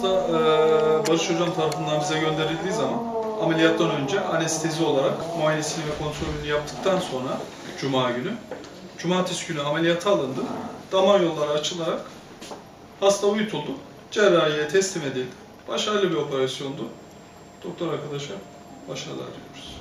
Hasta e, Barış Hocam tarafından bize gönderildiği zaman ameliyattan önce anestezi olarak muayenesini ve kontrolünü yaptıktan sonra Cuma günü, Cumartesi günü ameliyata alındı. Damar yolları açılarak hasta uyutuldu. Cerrahiye teslim edildi. Başarılı bir operasyondu. Doktor arkadaşa başarılar diliyoruz.